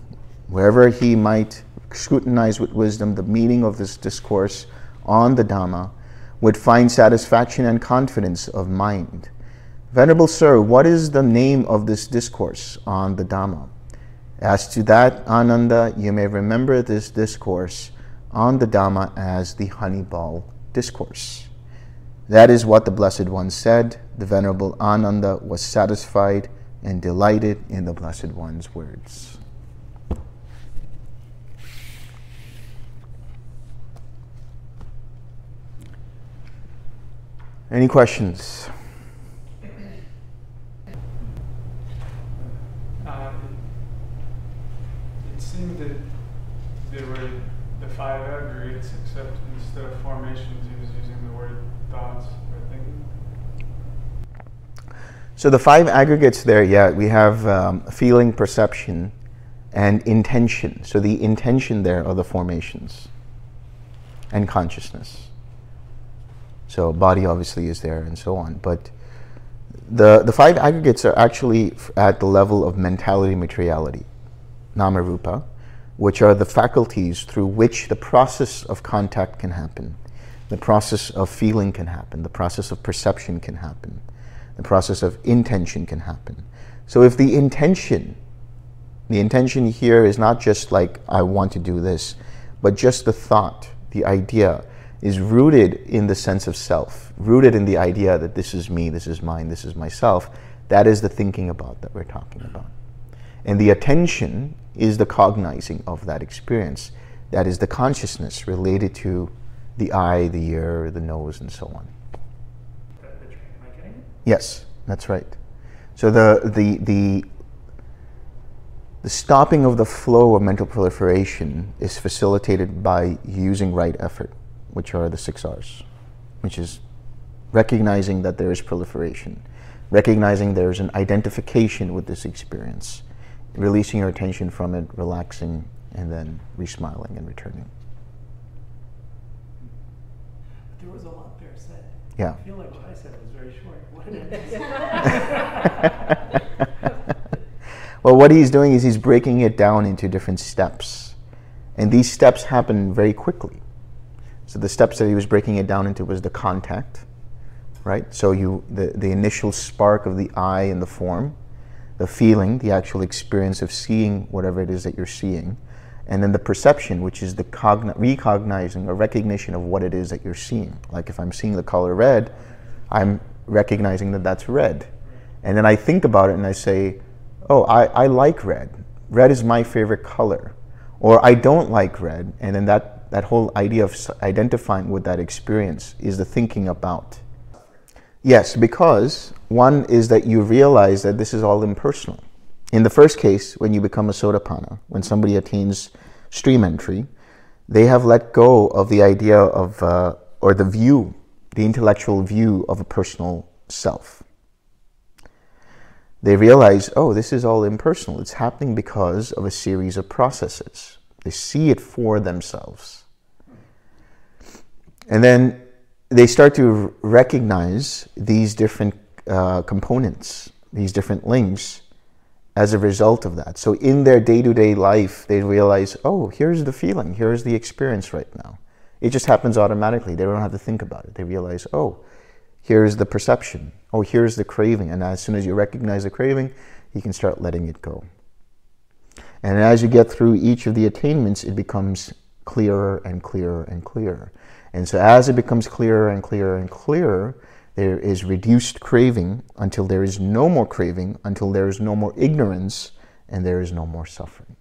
A: wherever he might scrutinize with wisdom the meaning of this discourse on the Dhamma, would find satisfaction and confidence of mind. Venerable Sir, what is the name of this discourse on the Dhamma? As to that, Ananda, you may remember this discourse on the Dhamma as the honey ball discourse. That is what the Blessed One said. The Venerable Ananda was satisfied and delighted in the Blessed One's words. Any questions?
C: Uh, it, seemed that there were the five aggregates, except instead of formations, he was using the word thoughts or thinking.
A: So the five aggregates there, yeah, we have um, feeling, perception, and intention. So the intention there are the formations and consciousness. So body obviously is there and so on. But the, the five aggregates are actually at the level of mentality materiality, nama rupa, which are the faculties through which the process of contact can happen, the process of feeling can happen, the process of perception can happen, the process of intention can happen. So if the intention, the intention here is not just like, I want to do this, but just the thought, the idea, is rooted in the sense of self, rooted in the idea that this is me, this is mine, this is myself. That is the thinking about that we're talking about. And the attention is the cognizing of that experience. That is the consciousness related to the eye, the ear, the nose, and so on. Yes, that's right. So the, the, the, the stopping of the flow of mental proliferation is facilitated by using right effort which are the six R's, which is recognizing that there is proliferation, recognizing there's an identification with this experience, releasing your attention from it, relaxing, and then resmiling and returning.
D: There was a lot there said.
A: Yeah.
D: I feel like what I said was very short. What did I
A: Well, what he's doing is he's breaking it down into different steps. And these steps happen very quickly. So the steps that he was breaking it down into was the contact, right? So you the, the initial spark of the eye and the form, the feeling, the actual experience of seeing whatever it is that you're seeing, and then the perception, which is the cogn- recognizing or recognition of what it is that you're seeing. Like if I'm seeing the color red, I'm recognizing that that's red. And then I think about it and I say, oh, I, I like red. Red is my favorite color. Or I don't like red. And then that, that whole idea of identifying with that experience is the thinking about. Yes, because one is that you realize that this is all impersonal. In the first case, when you become a sotapanna, when somebody attains stream entry, they have let go of the idea of, uh, or the view, the intellectual view of a personal self. They realize, oh, this is all impersonal. It's happening because of a series of processes. They see it for themselves. And then they start to recognize these different uh, components, these different links as a result of that. So in their day-to-day life, they realize, oh, here's the feeling, here's the experience right now. It just happens automatically. They don't have to think about it. They realize, oh, here's the perception. Oh, here's the craving. And as soon as you recognize the craving, you can start letting it go. And as you get through each of the attainments, it becomes clearer and clearer and clearer. And so as it becomes clearer and clearer and clearer, there is reduced craving until there is no more craving, until there is no more ignorance, and there is no more suffering.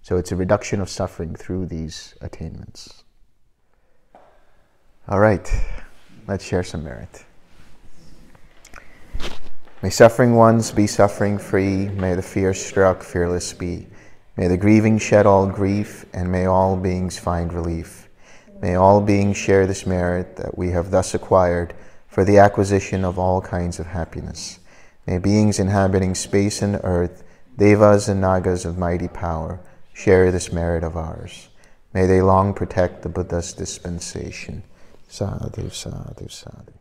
A: So it's a reduction of suffering through these attainments. All right, let's share some merit. May suffering ones be suffering free. May the fear struck fearless be. May the grieving shed all grief, and may all beings find relief. May all beings share this merit that we have thus acquired for the acquisition of all kinds of happiness. May beings inhabiting space and earth, devas and nagas of mighty power, share this merit of ours. May they long protect the Buddha's dispensation. Sadhu, sadhu, sadhu.